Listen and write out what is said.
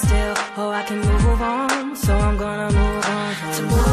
still, oh, I can move on. So I'm gonna move on.